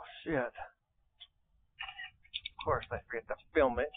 Oh, shit. Of course I forget to film it.